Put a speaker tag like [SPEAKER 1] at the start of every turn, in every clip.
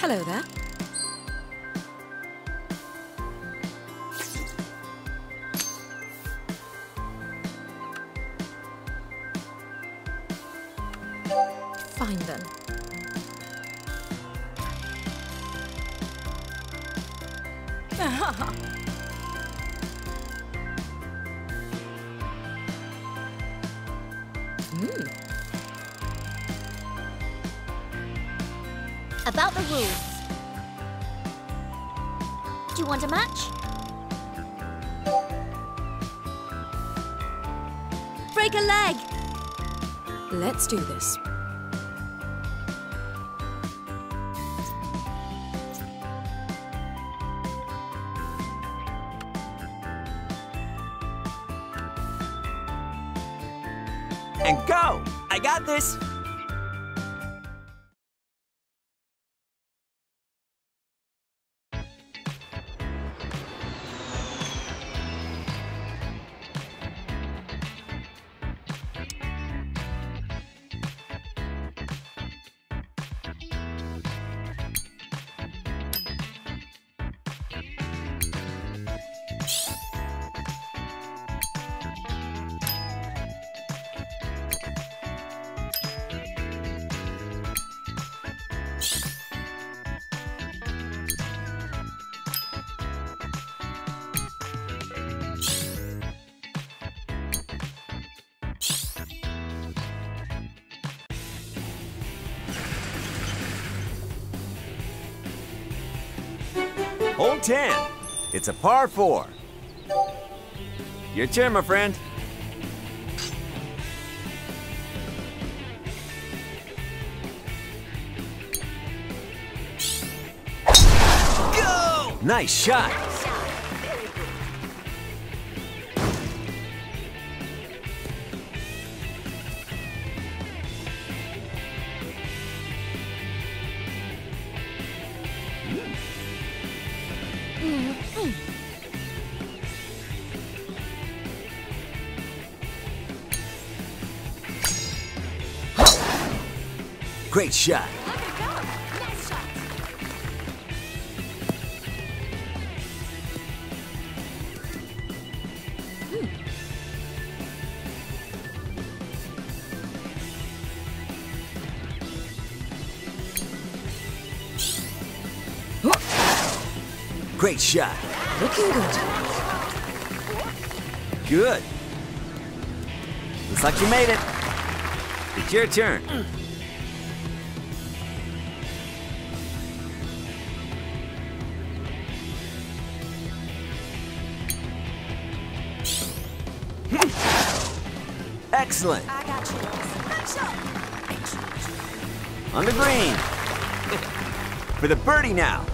[SPEAKER 1] Hello there.
[SPEAKER 2] Break a leg!
[SPEAKER 1] Let's do this.
[SPEAKER 3] And go! I got this! Hole 10. It's a par 4. Your turn, my friend. Go! Nice shot. Great shot. Great shot.
[SPEAKER 1] Looking good.
[SPEAKER 3] Good. Looks like you made it. It's your turn. Excellent.
[SPEAKER 2] I got you.
[SPEAKER 3] On the green. For the birdie now.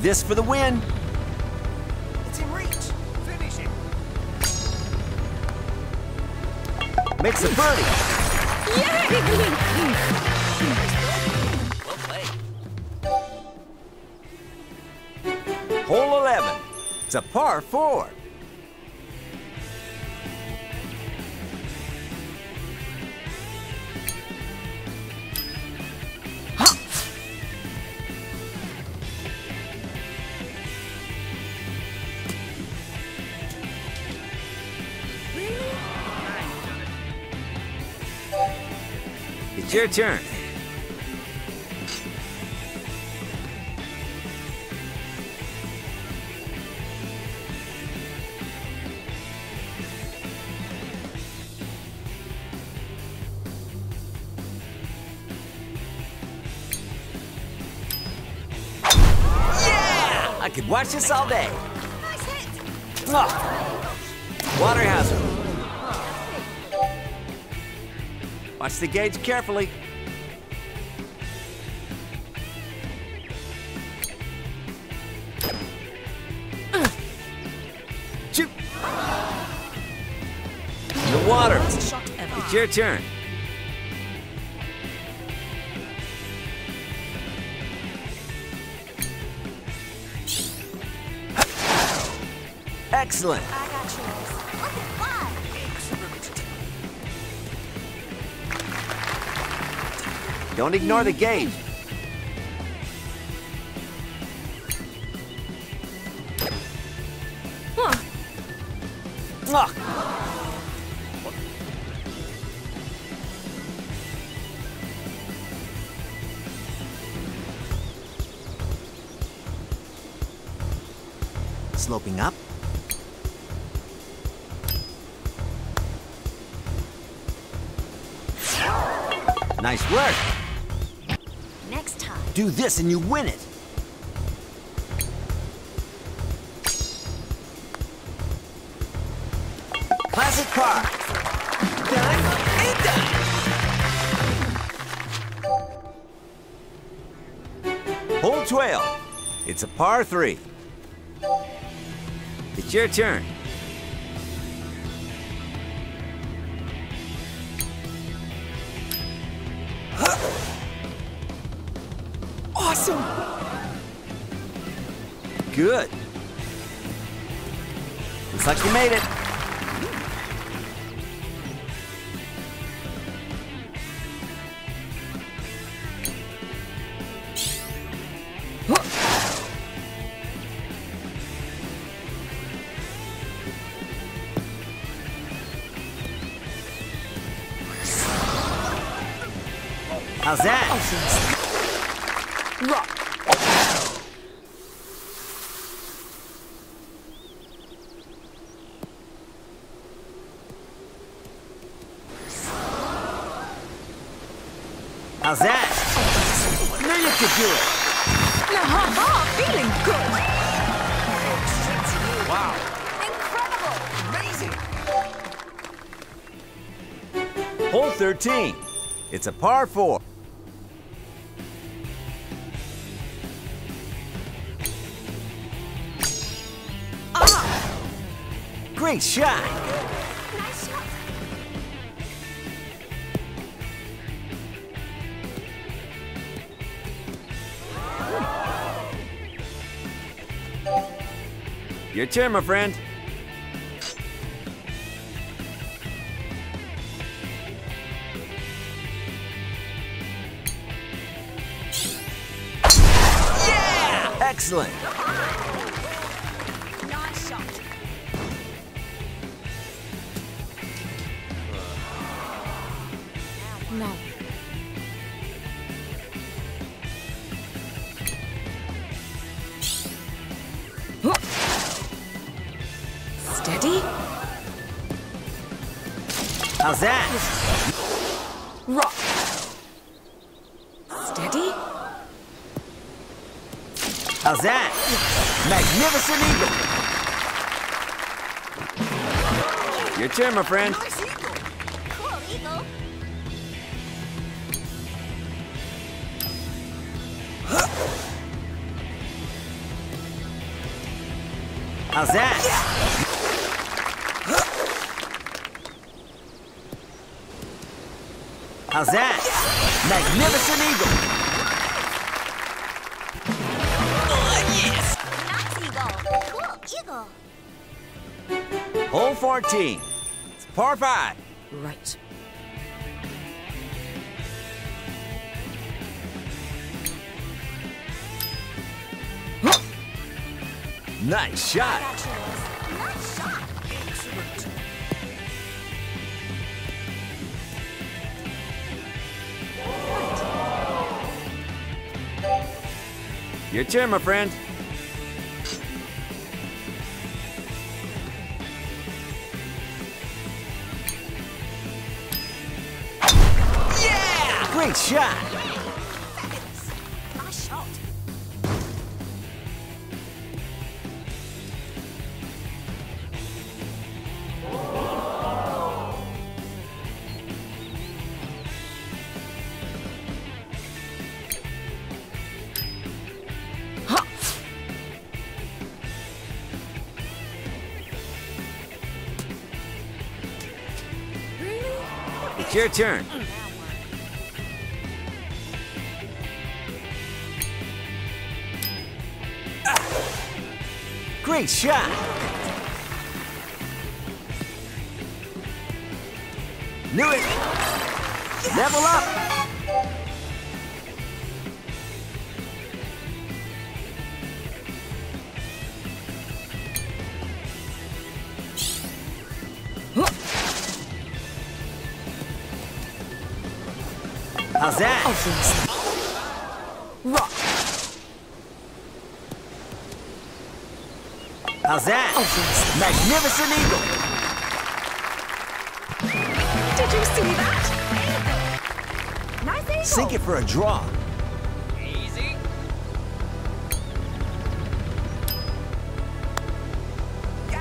[SPEAKER 3] This for the win.
[SPEAKER 4] It's in reach. Finish it.
[SPEAKER 3] Makes a birdie.
[SPEAKER 4] Well
[SPEAKER 3] It's a par four. It's your turn. I could watch this all day.
[SPEAKER 2] Nice hit!
[SPEAKER 3] Ah. Water hazard. Watch the gauge carefully. Shoot! The water.
[SPEAKER 1] Best shot ever.
[SPEAKER 3] It's your turn. Excellent.
[SPEAKER 2] I got Congratulations. Look at fly.
[SPEAKER 3] Don't ignore the gate.
[SPEAKER 1] Huh.
[SPEAKER 3] Sloping up. Work.
[SPEAKER 2] Next time.
[SPEAKER 3] Do this and you win it. Classic car. Done done. Hole 12. It's a par three. It's your turn. Good. Looks like you made it. How's that?
[SPEAKER 1] Rock.
[SPEAKER 3] Knew do it.
[SPEAKER 1] Ha-ha, feeling good.
[SPEAKER 4] Wow.
[SPEAKER 2] Incredible.
[SPEAKER 4] Amazing.
[SPEAKER 3] Hole 13. It's a par four.
[SPEAKER 1] Ah!
[SPEAKER 3] Great shot. Your turn, my friend. Yeah! Excellent. That?
[SPEAKER 1] Rock. Steady.
[SPEAKER 3] How's that? Magnificent eagle. Your turn, my friend.
[SPEAKER 4] Nice eagle.
[SPEAKER 2] Cool eagle.
[SPEAKER 3] How's that? How's that? Magnificent eagle.
[SPEAKER 2] Nice eagle. Cool eagle.
[SPEAKER 3] Hole 14. It's par five.
[SPEAKER 1] Right.
[SPEAKER 3] Nice shot. Your turn, my friend. Yeah! Great shot. It's your turn. Ah. Great shot! Knew it! Level up! How's that?
[SPEAKER 1] Obviously. Rock.
[SPEAKER 3] How's that?
[SPEAKER 1] Obviously.
[SPEAKER 3] Magnificent Eagle.
[SPEAKER 2] Did you see that? Nice eagle.
[SPEAKER 3] Sink it for a draw.
[SPEAKER 4] Easy.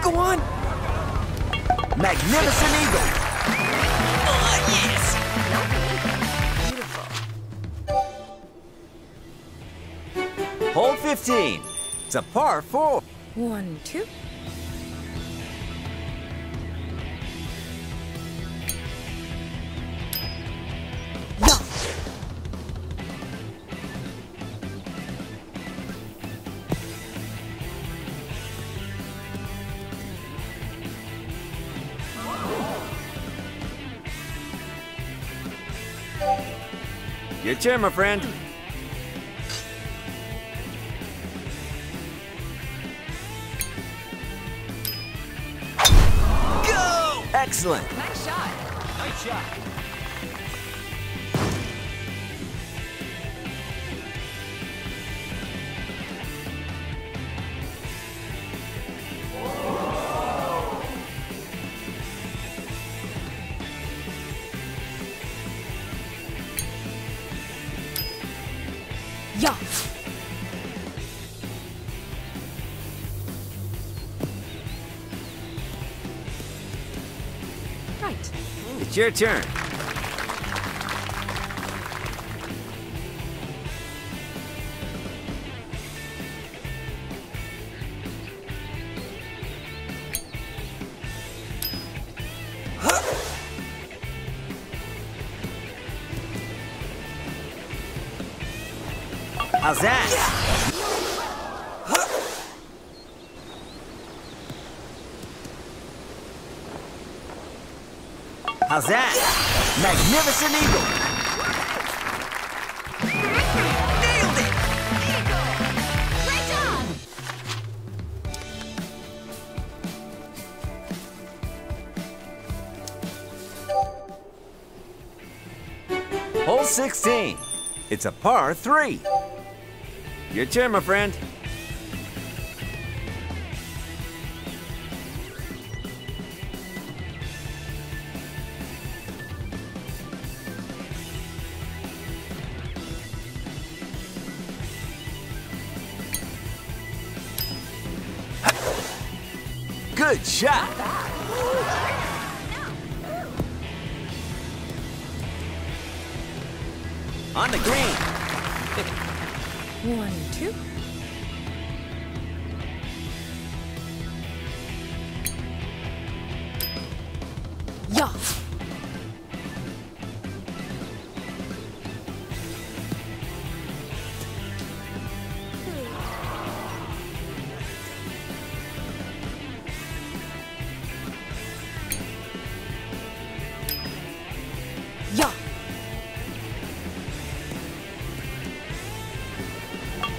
[SPEAKER 3] Go on. Magnificent Eagle. Oh, Hole 15. It's a par four.
[SPEAKER 1] One, two. Yeah.
[SPEAKER 3] Your turn, my friend. Excellent.
[SPEAKER 2] Nice shot.
[SPEAKER 4] Nice shot.
[SPEAKER 1] Right.
[SPEAKER 3] It's your turn. How's that? Magnificent Eagle.
[SPEAKER 2] Great job.
[SPEAKER 3] Hole 16. It's a par three. Your turn, my friend. On the green.
[SPEAKER 1] One, two.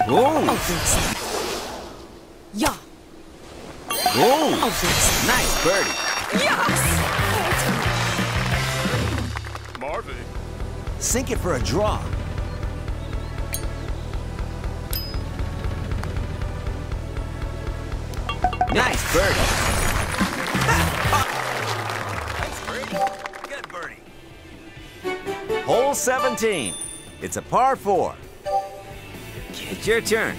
[SPEAKER 3] Ooh.
[SPEAKER 1] Obviously. Yeah.
[SPEAKER 3] Ooh.
[SPEAKER 1] Obviously.
[SPEAKER 3] Nice birdie.
[SPEAKER 1] Yes!
[SPEAKER 4] Marvin.
[SPEAKER 3] Sink it for a draw. Nice birdie.
[SPEAKER 4] Nice birdie. Good birdie.
[SPEAKER 3] Hole 17. It's a par four. It's your turn.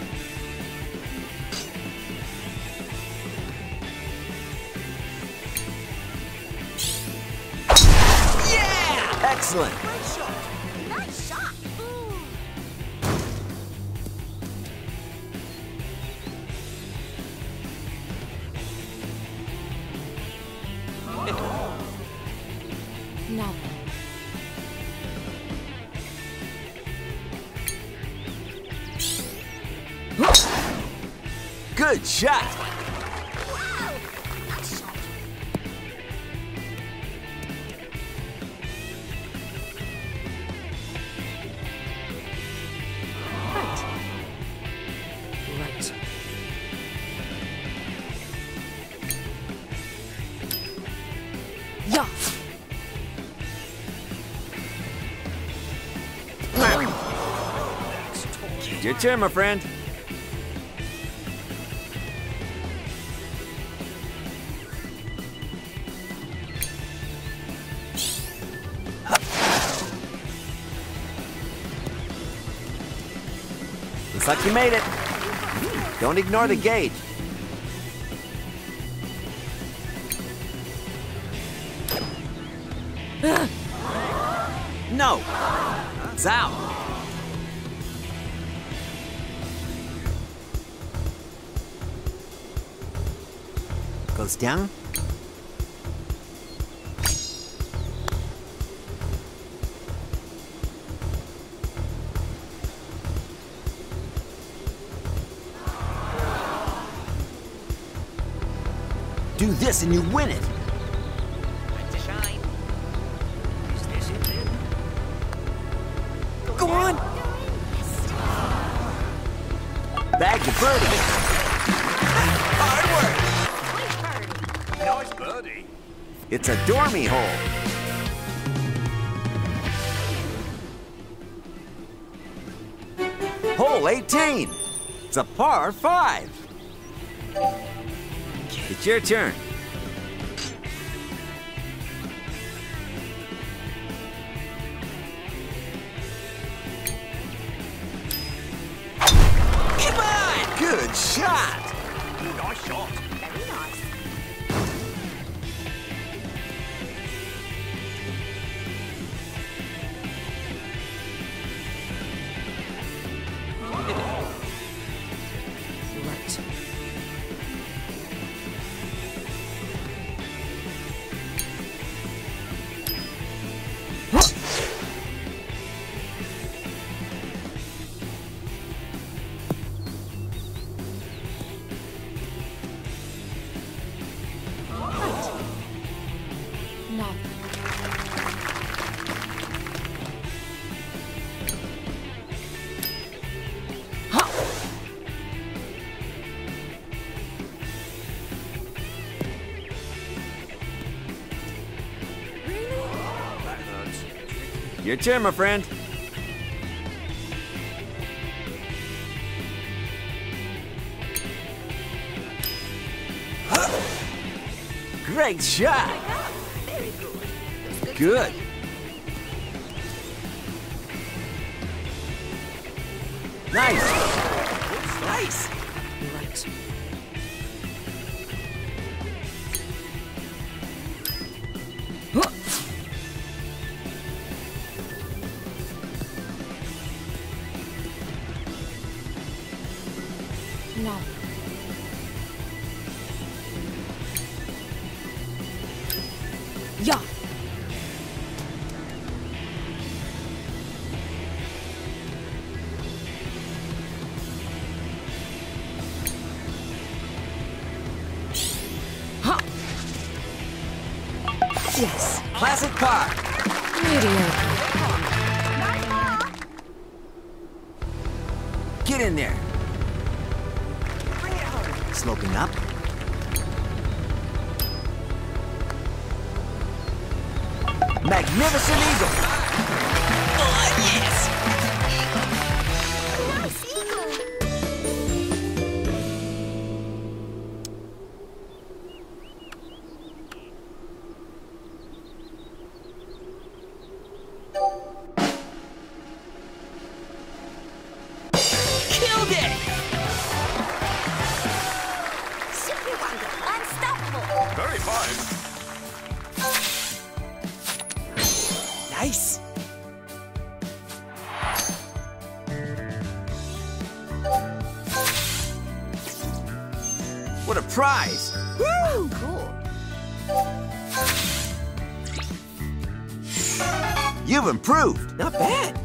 [SPEAKER 3] Yeah! Excellent. Your turn, my friend. Looks like you made it. Don't ignore the gauge. No! It's out! Goes down. Do this and you win it. Birdie. It's a dormy hole. Hole 18. It's a par 5. It's your turn. Your turn, my friend. Great shot.
[SPEAKER 2] Good. Good.
[SPEAKER 3] Nice.
[SPEAKER 1] Now.
[SPEAKER 3] Magnificent eagle.
[SPEAKER 4] Oh,
[SPEAKER 3] nice What a prize.
[SPEAKER 2] Woo! Cool.
[SPEAKER 3] You've improved. Not bad.